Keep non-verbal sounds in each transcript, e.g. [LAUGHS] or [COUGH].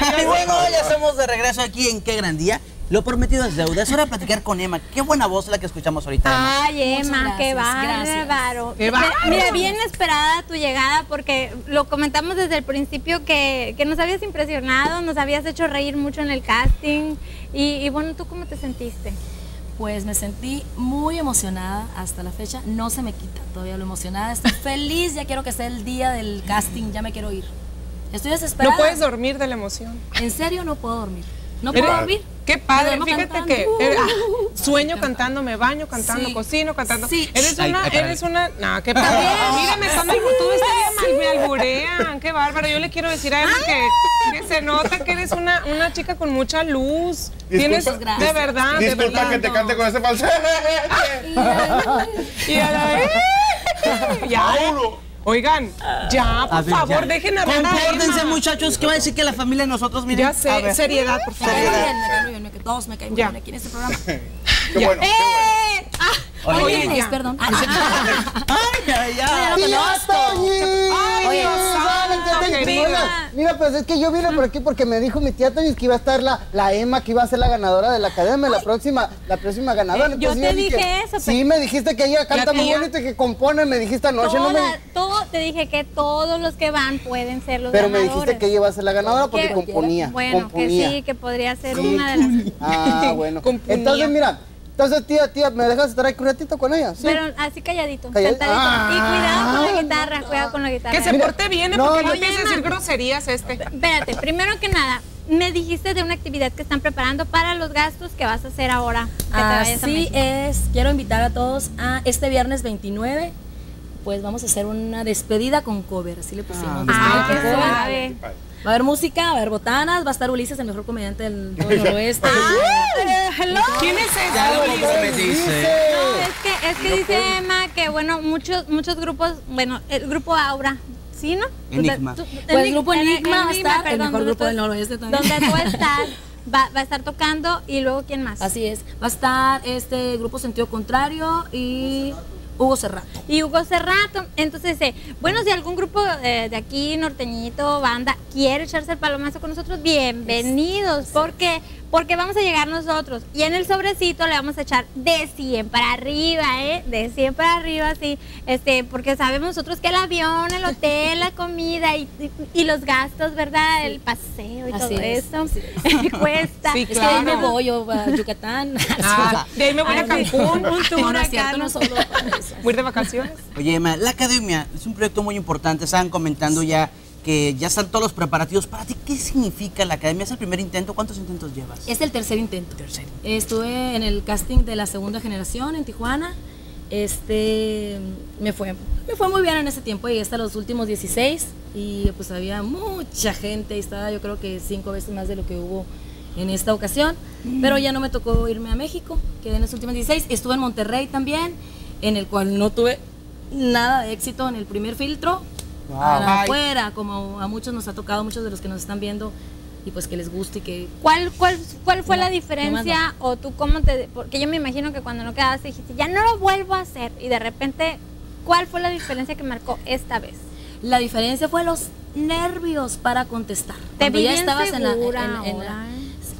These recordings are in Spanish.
Y bueno, ya estamos de regreso aquí en Qué Gran Día. Lo prometido es deuda. Es hora de platicar con Emma. Qué buena voz la que escuchamos ahorita. Emma. Ay, Emma, qué bárbaro. ¡Qué Mira- bárbaro! Mira, bien esperada tu llegada porque lo comentamos desde el principio que, que nos habías impresionado, nos habías hecho reír mucho en el casting. Y, y bueno, ¿tú cómo te sentiste? Pues me sentí muy emocionada hasta la fecha. No se me quita todavía lo emocionada. Estoy feliz, ya quiero que sea el día del casting, ya me quiero ir. Estoy desesperada. No puedes dormir de la emoción. En serio, no puedo dormir. No puedo dormir. Qué padre, fíjate cantando. que eh, ah, [LAUGHS] sueño cantando, me baño cantando, Sí. cocino cantando. Sí. Eres una, ay, eres una, no, qué padre. Mírame, están algo, tú estarías mal, me alburean, qué bárbaro. Yo le quiero decir a Emma que, que se nota que eres una, una chica con mucha luz. Tienes, Muchas gracias. de verdad, de Disculpa verdad. que te cante con ese falsete. [LAUGHS] Y a la- [LAUGHS] ya, oigan, ya, por A ver, favor, ya. dejen hablar a Emma. muchachos. ¿Qué va a decir que la familia de nosotros? Miren, Ya sé, ver. seriedad, por favor. muy bien, me cae muy bien, que todos me caen Ya. bien aquí en este programa. [LAUGHS] Qué bueno, qué bueno. Oye, Oye, ya. perdón. Ay, [LAUGHS] ay, ay. ¡Tía Toñi! Ay, Dios Mira, pues es que yo vine por aquí porque me dijo mi tía Toñi que iba a estar la, la Emma, que iba a ser la ganadora de la academia, la próxima, la próxima ganadora. Eh, yo te dije- dije eso, Sí, me dijiste que ella canta muy bonito y que compone, me dijiste anoche, no Toda- me... todo, te dije que todos los que van pueden ser los Pero me ganadores. dijiste que ella iba a ser la ganadora porque Que- componía, Bueno, componía. que sí, que podría ser Sí. una de las... Ah, [LAUGHS] bueno. Componía. Entonces, mira, entonces, tía, tía, ¿me dejas estar aquí un ratito con ella? Sí. Pero así calladito, Calladito. sentadito. Ah. y cuidado con la guitarra, cuidado con la guitarra. Que se Mira, porte bien, ¿eh? no, porque no, no. empiece a decir groserías este. Espérate, primero que nada, me dijiste de una actividad que están preparando para los gastos que vas a hacer ahora. Que Así es, quiero invitar a todos a este viernes 29, pues vamos a hacer una despedida con cover, así le pusimos. Ah, despedida qué suave. Va a haber música, va a haber botanas, va a estar Ulises, el mejor comediante del [LAUGHS] todo el noroeste. Ah, hello. ¿Quién es ese? Ya lo Ulises? como me dice. No, es que, es que dice Emma que, bueno, muchos, muchos grupos, bueno, el grupo Aura, ¿sí, no? Enigma. Tú- tú- Pues el Eni- grupo Eni- Enigma va a estar, el perdón, mejor donde grupo del noroeste también. Donde tú estás, [LAUGHS] va, va a estar tocando y luego, ¿quién más? Así es, va a estar este grupo Sentido Contrario y Hugo Serrato. Y Hugo Cerrato. Entonces, eh, bueno, si algún grupo eh, de aquí, norteñito, banda, quiere echarse el palomazo con nosotros, bienvenidos. porque Porque vamos a llegar nosotros. Y en el sobrecito le vamos a echar de 100 para arriba, ¿eh? De 100 para arriba, sí. Este, porque sabemos nosotros que el avión, el hotel, la comida y, y- y los gastos, ¿verdad? El paseo y Así todo es, eso así [LAUGHS] cuesta. Sí, Es que de ahí me Claro. voy yo a Yucatán. [LAUGHS] Ah, de ahí me voy a sí. Cancún. Un tour [LAUGHS] No, es cierto, ¿no? solo para eso. Voy a ir de vacaciones. Oye, Emma, la academia es un proyecto muy importante. Estaban comentando ya que ya están todos los preparativos. ¿Para ti qué significa la academia? ¿Es el primer intento? ¿Cuántos intentos llevas? Es el tercer intento. Tercero. Estuve en el casting de la segunda generación en Tijuana. Este me fue, me fue muy bien en ese tiempo, llegué hasta los últimos 16 y pues había mucha gente, y estaba yo creo que cinco veces más de lo que hubo en esta ocasión, pero ya no me tocó irme a México, quedé en los últimos 16, estuve en Monterrey también, en el cual no tuve nada de éxito en el primer filtro, para Ay. afuera, como a muchos nos ha tocado, muchos de los que nos están viendo, y pues que les guste y que ¿Cuál, cuál, ¿Cuál fue No, la no diferencia o tú cómo te... Porque yo me imagino que cuando no quedaste dijiste, ya no lo vuelvo a hacer y de repente, ¿cuál fue la diferencia que marcó esta vez? La diferencia fue los nervios para contestar. Te Cuando vi ya bien estabas en la, en- en la-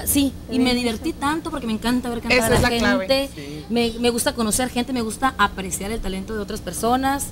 Sí, y me divertí tanto porque me encanta ver cantar Esa a la, la gente. clave. Me, me gusta conocer gente, me gusta apreciar el talento de otras personas.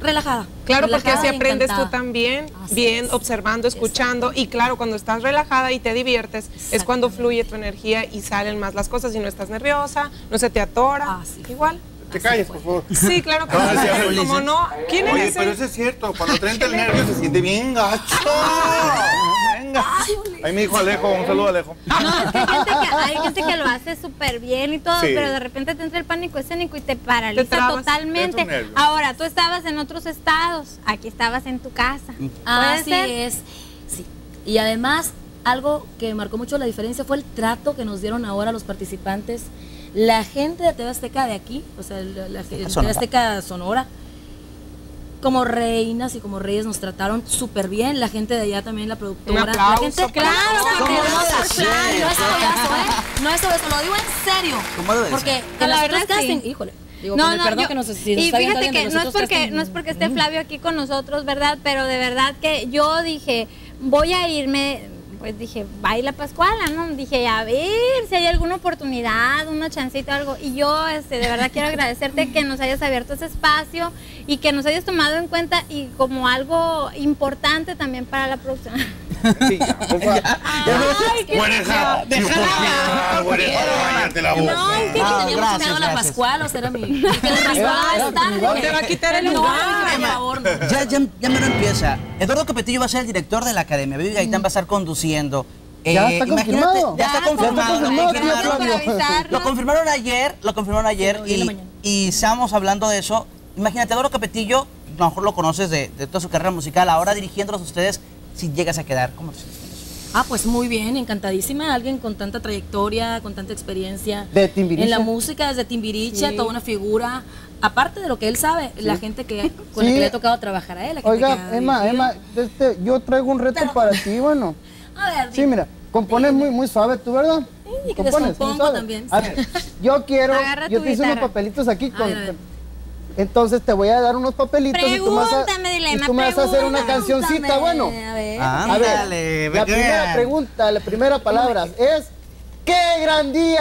Relajada. Claro, porque así aprendes encantada. tú también, Así bien, es. observando, escuchando. Y claro, cuando estás relajada y te diviertes, es cuando fluye tu energía y salen más las cosas y no estás nerviosa, no se te atora. Así. Igual. Te calles, por favor. Sí, claro que No, sí. Como no. ¿Quién Oye, es pero ese? eso es cierto. Cuando te entra el nervio se siente bien gacho. [LAUGHS] Venga. Ahí me dijo Alejo. Un saludo, Alejo. No, es que hay gente que, hay gente que lo hace súper bien y todo, Sí. pero de repente te entra el pánico escénico y te paraliza Te trabas, totalmente. Ahora, tú estabas en otros estados, aquí estabas en tu casa. ¿Puede Así ser? es. Sí. Y además, algo que marcó mucho la diferencia fue el trato que nos dieron ahora los participantes. La gente de TV Azteca de aquí, o sea, la, la- TV Sonora. Azteca Sonora, como reinas y como reyes nos trataron súper bien. La gente de allá también, la productora. Un aplauso la gente, claro, todos. porque ¿Cómo no, claro, no es payaso, ¿eh? No es sobre eso, lo digo en serio. ¿Cómo debe Porque en La verdad, casting, sí. híjole, digo, el perdón yo- que nos, si nos y fíjate que no es porque casting, no es porque esté. Flavio aquí con nosotros, ¿verdad? Pero de verdad que yo dije, voy a irme pues dije, baila Pascuala, ¿no? Dije, a ver si hay alguna oportunidad, una chancita, algo. Y yo, este, de verdad quiero agradecerte que nos hayas abierto ese espacio y que nos hayas tomado en cuenta y como algo importante también para la producción. Sí, por favor. Oreja, cállate la No, boca. es que teníamos creado la. Pascual, o sea, era mi. que la Pascual. Te va a quitar el No, lugar. por favor, no. Ya, ya, ya me lo empieza. Eduardo Capetillo va a ser el director de la academia. Baby Gaitán va a estar conduciendo. Ya está imagínate- confirmado. Ya está confirmado. ya está lo confirmado. Lo confirmaron ayer, lo confirmaron ayer y, y estábamos hablando de eso. Imagínate, Eduardo Capetillo, a lo mejor lo conoces de, de toda su carrera musical, ahora dirigiéndolos a ustedes, si llegas a quedar. ¿Cómo se Ah, pues muy bien, encantadísima. Alguien con tanta trayectoria, con tanta experiencia. De Timbiriche. En la música, desde Timbiriche, toda una figura. Aparte de lo que él sabe, la gente que con la Sí. que le ha tocado trabajar a él. la gente Oiga, Emma. Emma, este, yo traigo un reto para ti, bueno. [LAUGHS] A ver, Sí, dime. mira, compones muy, muy suave tú, ¿verdad? y que Compones muy descompongo suave. también, A ver, yo quiero, Agarra yo te hice unos papelitos aquí A con... ver, a ver. Entonces te voy a dar unos papelitos y tú me vas a, y tú me vas a hacer una cancioncita, bueno. A ver. Ah, A ver, Ándale, la primera pregunta, la primera palabra es ¡Qué gran día!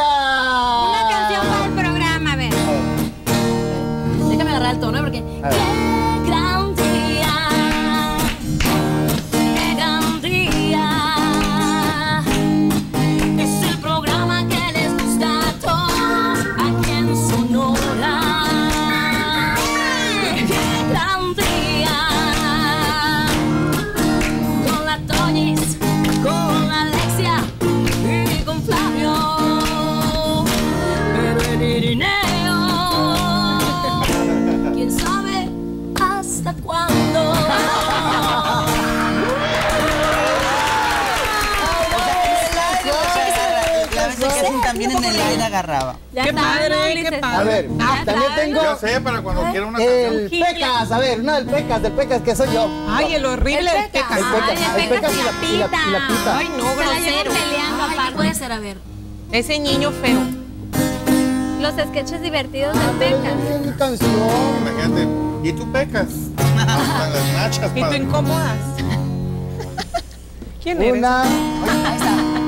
Agarraba. Ya Qué está, padre, ¿no, qué padre. A ver, Ya también está, tengo Ya sé, para cuando quiera una el canción. Pecas, a ver, una del Pecas, del Pecas que soy yo. Ay, el horrible El Pecas. El Pecas, Ay, el el Pecas y la, y la- y la pita. Ay, no, grosero. llevan peleando Ay, ¿qué puede ser? A ver. Ese niño feo. Los sketches divertidos del Pecas. es mi canción. Imagínate. ¿Y tú pecas? [LAUGHS] Las nachas, Y tú incómodas. [LAUGHS] ¿Quién eres? Una. Ahí está.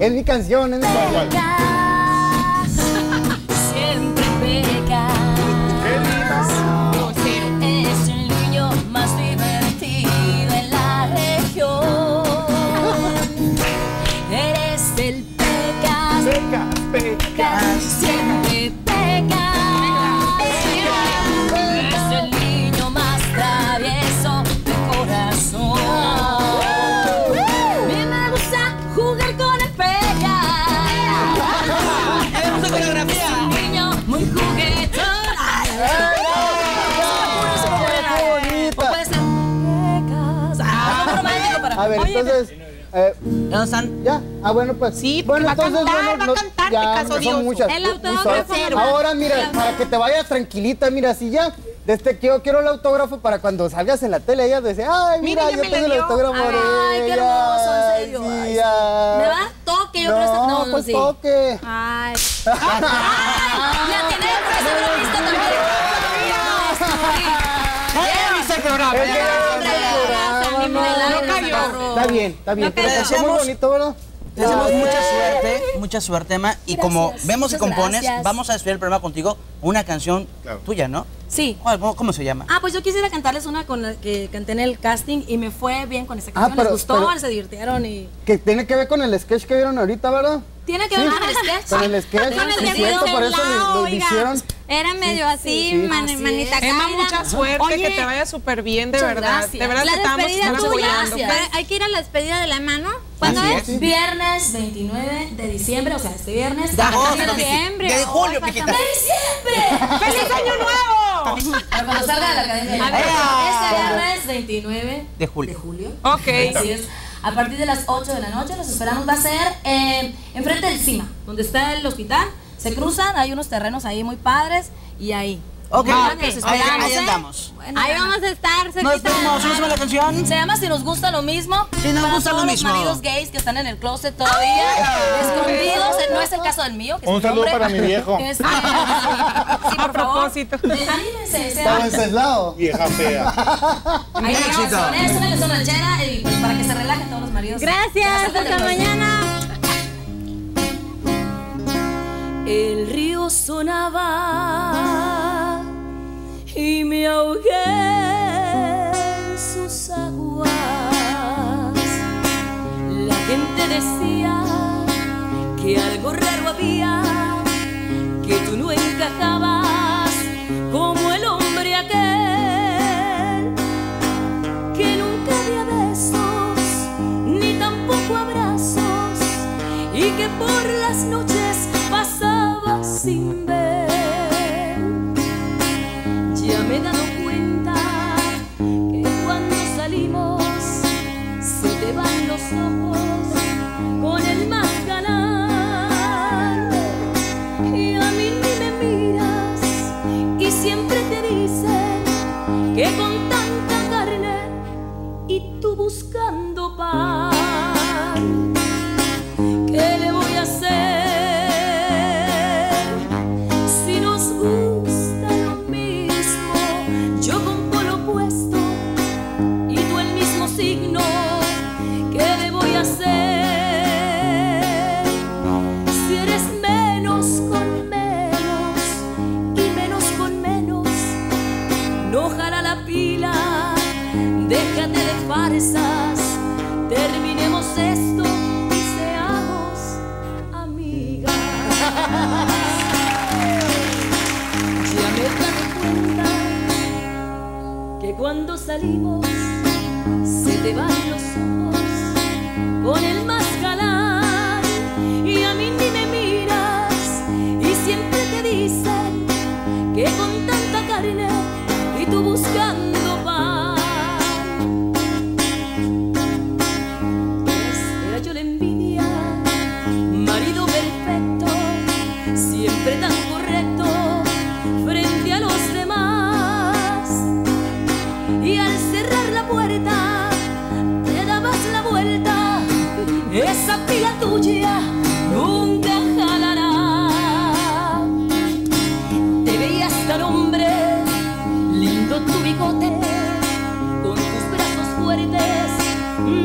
Es mi canción, es mi canción. Entonces. eh, ¿Ya no están? ¿Ya? Ah, bueno, pues. Sí, bueno, va a entonces, cantar, bueno, va a no- cantar, ya, son muchas. El autógrafo. Ahora, mira, para que te vayas tranquilita, mira, si ya. Desde que yo quiero el autógrafo para cuando salgas en la tele, ella dice, ay, mira, yo me tengo el autógrafo de Ay, qué hermoso, en serio. Ay, sí. ¿Me va? Toque, yo creo que No, no, no, pues sí. toque. Ay, [LAUGHS] Ya tiene el también. [LAUGHS] Ya ya. ya Está bien, está bien. No Pero está muy bonito, ¿verdad? Te deseamos Ay, mucha suerte, mucha suerte, Emma. Y como vemos y muchas compones, gracias. vamos a despedir el programa contigo una canción Claro. tuya, ¿no? Sí. ¿Cuál- ¿Cómo, cómo se llama? Ah, pues yo quisiera cantarles una con la que canté en el casting y me fue bien con esa canción. Ah, pero- Les gustó, pero- se divirtieron y. Que tiene que ver con el sketch que vieron ahorita, ¿verdad? ¿Tiene que ver con el sketch? Con el sketch, Con el sí, que vio por eso lo, hicieron. Era medio así, sí. man- Así es. manita Emma, mucha suerte, Oye, que te vaya súper bien, de verdad. gracias. De verdad La te estamos, despedida estamos apoyando. gracias. Hay que ir a la despedida de la mano. ¿Cuándo Así es? es. Viernes 29 de diciembre, o sea, este viernes. De a diciembre. De julio, Ay, mijita. ¡De diciembre! [LAUGHS] ¡Feliz año nuevo! Para cuando salga de la academia. Este viernes 29 De julio. de julio. Ok. Así es. A partir de las 8 de la noche los esperamos. Va a ser eh, enfrente del CIMA, donde está el hospital. Se cruzan, hay unos terrenos ahí muy padres y ahí. Ok, ah, okay. Ahí, ahí, ¿eh? andamos. Bueno, ahí vamos a estar. Nos vemos, súbeme la canción. Se llama Si nos gusta lo mismo. Si nos gusta todos lo mismo. Los maridos gays que están en el closet todavía, escondidos. No es el caso del mío. Que un saludo para mi viejo. [LAUGHS] Este, sí, por a propósito. Estaba encerrado. Vieja fea. Ahí vamos. Es una canción y pues, para que se relajen todos los maridos. Gracias. Hasta mañana. El río sonaba y me ahogué en sus aguas. La gente decía que algo raro había, que tú no encajabas. Terminemos esto y seamos amigas. Ya me he cuenta que cuando salimos se te van los ojos. tuya nunca jalará. Te veías tan hombre, lindo tu bigote, con tus brazos fuertes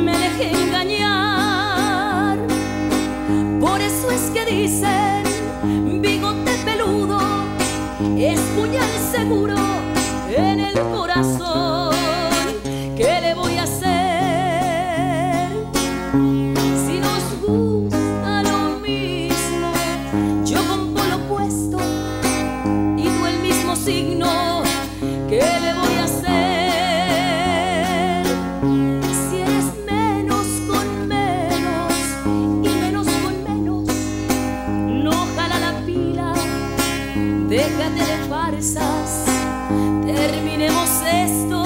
me dejé engañar. Por eso es que dicen, bigote peludo, es puñal seguro en el corazón que le déjate de farsas, terminemos esto.